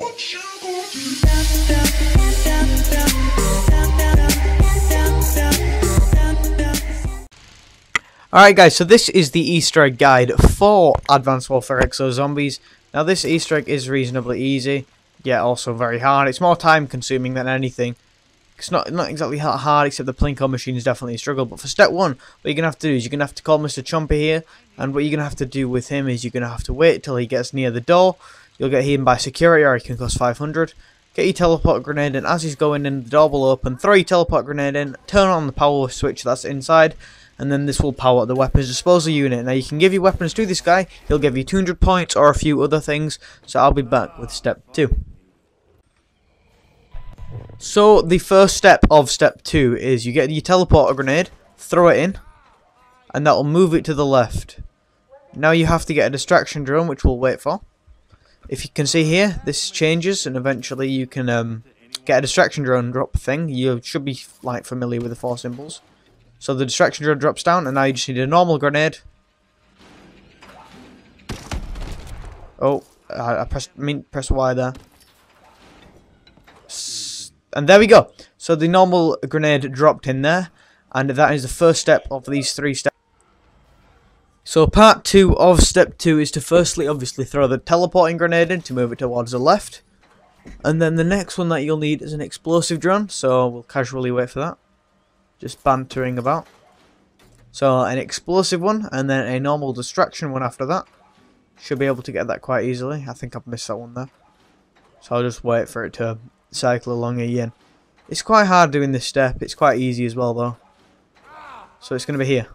Alright guys, so this is the Easter egg guide for Advanced Warfare Exo Zombies. Now this Easter egg is reasonably easy, yet also very hard. It's more time consuming than anything. It's not not exactly hard, except the Plinko machine is definitely a struggle. But for step one, what you're going to have to do is you're going to have to call Mr. Chomper here. And what you're going to have to do with him is you're going to have to wait till he gets near the door. You'll get him by security or he can cost 500. Get your teleport grenade and as he's going in, the door will open. Throw your teleport grenade in, turn on the power switch that's inside and then this will power the weapons disposal unit. Now you can give your weapons to this guy, he'll give you 200 points or a few other things, so I'll be back with step 2. So the first step of step 2 is you get your teleporter grenade, throw it in, and that will move it to the left. Now you have to get a distraction drone, which we'll wait for. If you can see here, this changes, and eventually you can um, get a distraction drone drop thing. You should be like familiar with the four symbols. So the distraction drone drops down, and now you just need a normal grenade. Oh, I, I pressed, I mean, press Y there. And there we go. So the normal grenade dropped in there, and that is the first step of these three steps. So part two of step two is to firstly obviously throw the teleporting grenade in to move it towards the left. And then the next one that you'll need is an explosive drone, so we'll casually wait for that just bantering about. So an explosive one and then a normal distraction one after that. Should be able to get that quite easily. I think I've missed that one there. So I'll just wait for it to cycle along again. It's quite hard doing this step. It's quite easy as well though. So it's going to be here.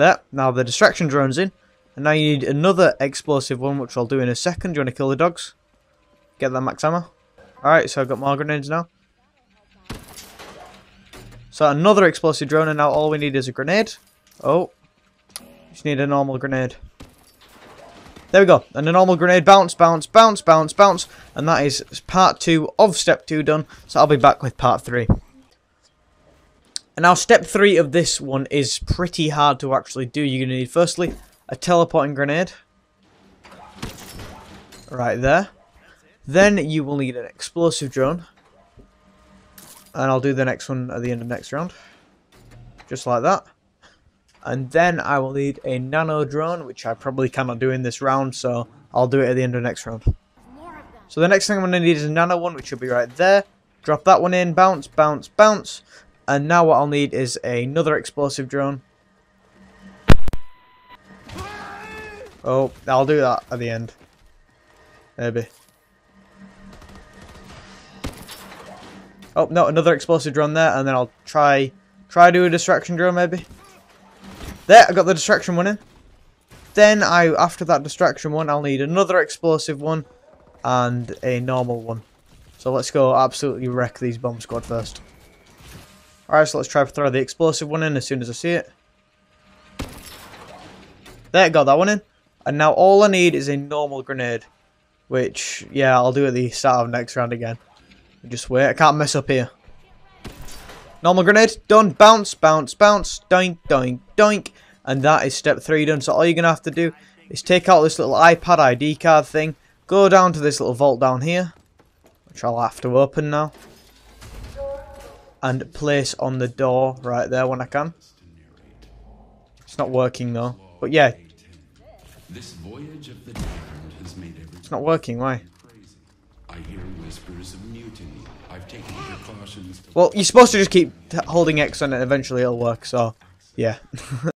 There. Now the distraction drone's in. And now you need another explosive one which I'll do in a second. Do you want to kill the dogs? Get that max ammo. Alright, so I've got more grenades now. So another explosive drone, and now all we need is a grenade. Oh. Just need a normal grenade. There we go. And a normal grenade. Bounce, bounce, bounce, bounce, bounce. And that is part two of step two done. So I'll be back with part three. And now step three of this one is pretty hard to actually do. You're going to need, firstly, a teleporting grenade. Right there. Then you will need an explosive drone. And I'll do the next one at the end of next round. Just like that. And then I will need a nano drone, which I probably cannot do in this round, so I'll do it at the end of next round. So the next thing I'm going to need is a nano one, which will be right there. Drop that one in, bounce, bounce, bounce. And now what I'll need is another explosive drone. Oh, I'll do that at the end. Maybe. Oh, no, another explosive drone there, and then I'll try try do a distraction drone, maybe. There, I got the distraction one in. Then, I after that distraction one, I'll need another explosive one and a normal one. So let's go absolutely wreck these bomb squad first. Alright, so let's try to throw the explosive one in as soon as I see it. There, got that one in. And now all I need is a normal grenade. Which, yeah, I'll do at the start of next round again. Just wait, I can't mess up here. Normal grenade, done. Bounce, bounce, bounce. Doink, doink, doink. And that is step three done. So all you're going to have to do is take out this little iPad ID card thing. Go down to this little vault down here. Which I'll have to open now. And place on the door right there when I can. It's not working though. But yeah. It's not working, why? Well, you're supposed to just keep holding X on it. Eventually, it'll work. So, yeah.